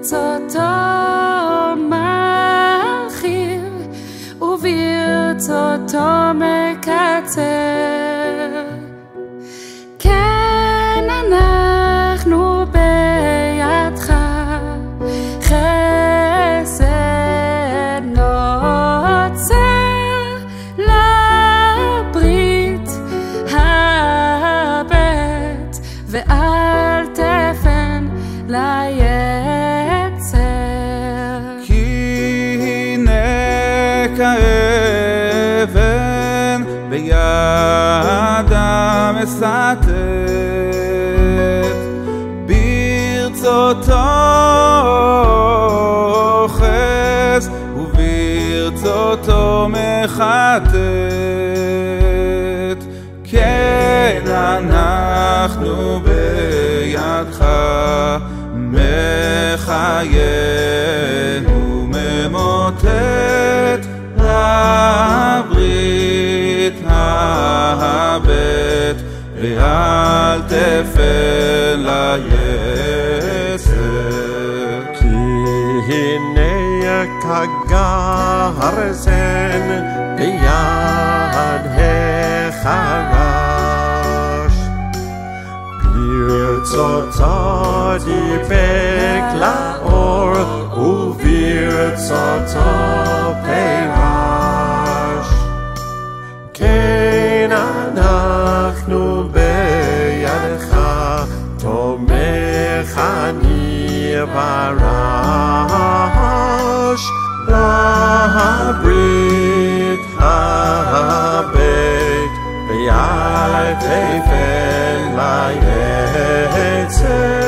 ברצותו מרחיב וברצותו מקצר ביד המסתת ברצותו אוחז וברצותו מחטט כן אנחנו בידך מחיה וממוטט לברית הבט ואל תפן ליצר כי הנה כגרזן ביד החרש. ברצותו דיבק לאור וברצותו Varash Labrit habeit Be'alai Tefen La'yetzeh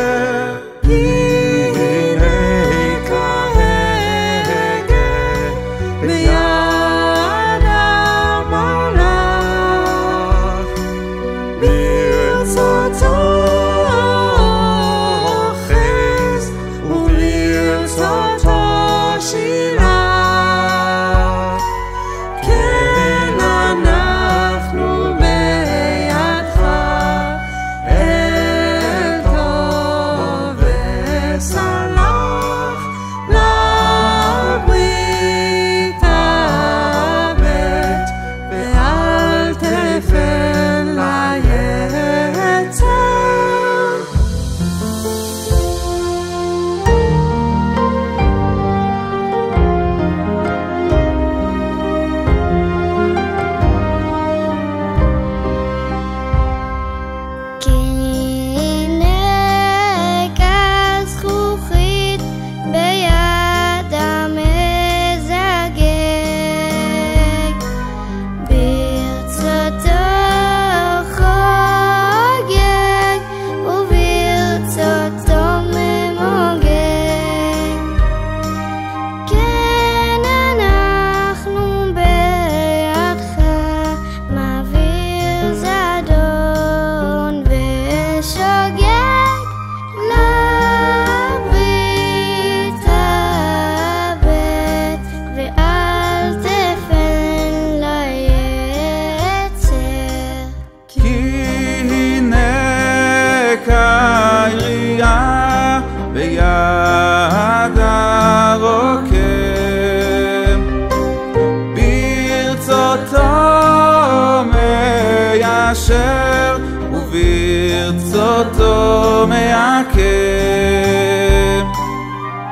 וברצותו מעקם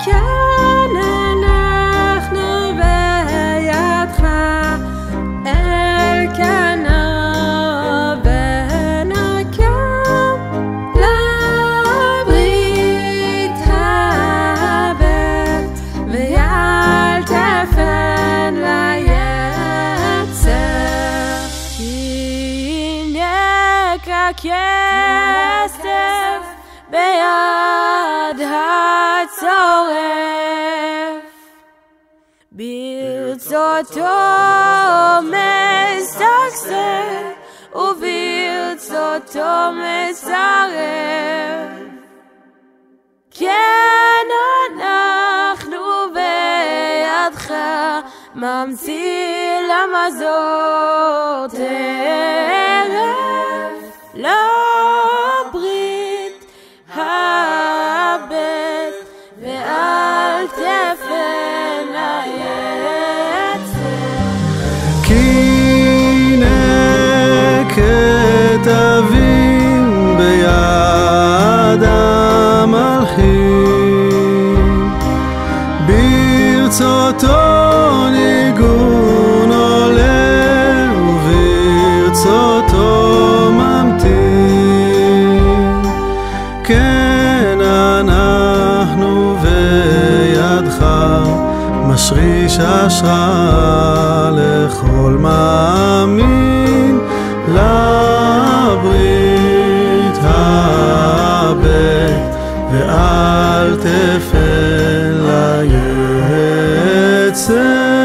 כן, אנחנו בידך, אלקנה ונקם, לברית הבט, ואל תפן ליצר. הנה ככסף ביד הצורף. ברצותו משגשג וברצותו מסרב. כן אנחנו בידך ממציא למזור טרף לברית משריש השראה לכל מאמין, לברית הבט, ואל תפן ליצר.